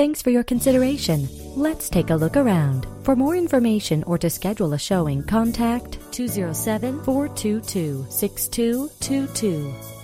Thanks for your consideration. Let's take a look around. For more information or to schedule a showing, contact 207 422 6222.